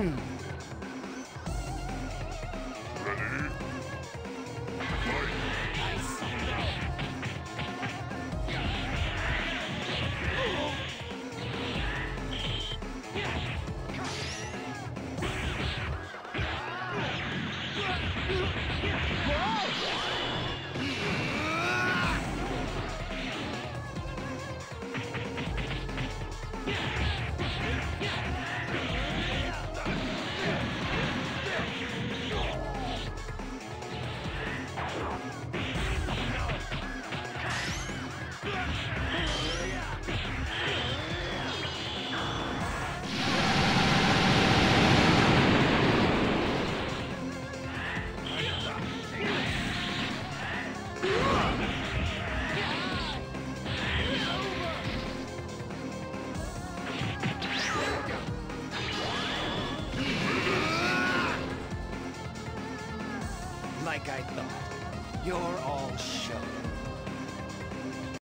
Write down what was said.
Yeah. Like I thought. You're all show.